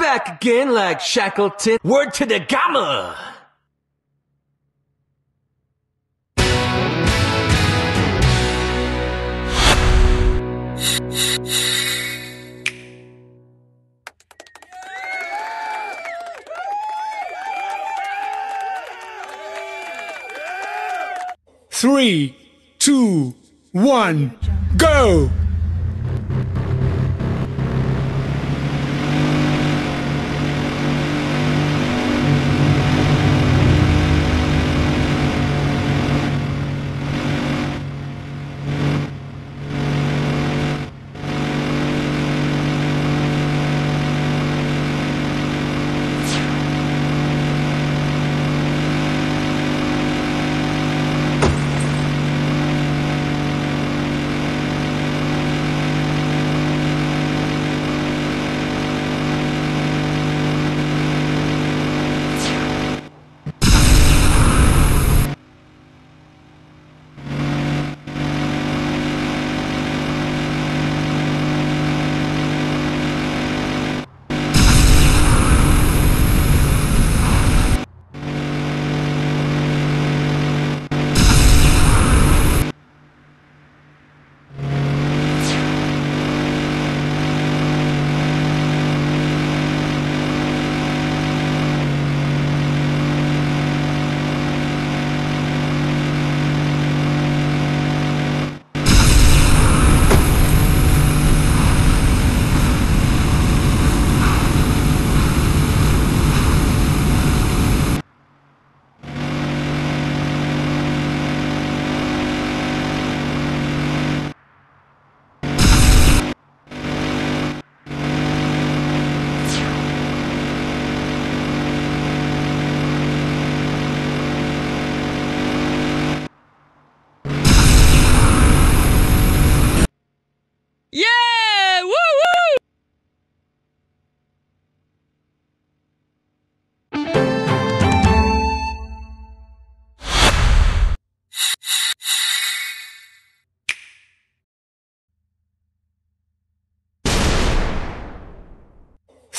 Back again like Shackleton. Word to the gamma! Three, two, one, go!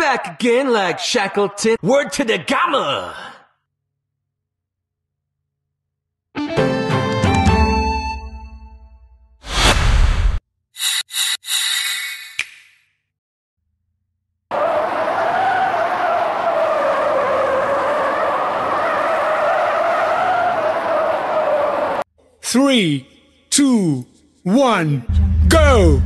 Back again like Shackleton. Word to the Gamma! Three, two, one, go!